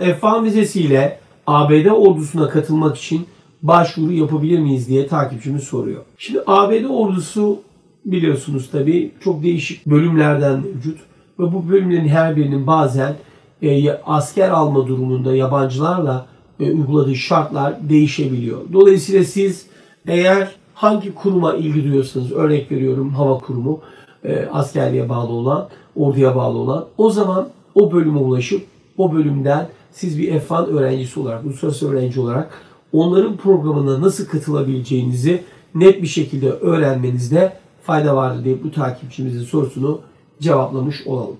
F1 vizesiyle ABD ordusuna katılmak için başvuru yapabilir miyiz diye takipçimiz soruyor. Şimdi ABD ordusu biliyorsunuz tabii çok değişik bölümlerden mevcut ve bu bölümlerin her birinin bazen e, asker alma durumunda yabancılarla e, uyguladığı şartlar değişebiliyor. Dolayısıyla siz eğer hangi kuruma ilgi duyuyorsanız örnek veriyorum hava kurumu e, askerliğe bağlı olan, orduya bağlı olan o zaman o bölüme ulaşıp o bölümden siz bir F1 öğrencisi olarak, uluslararası öğrenci olarak onların programına nasıl katılabileceğinizi net bir şekilde öğrenmenizde fayda vardır diye bu takipçimizin sorusunu cevaplamış olalım.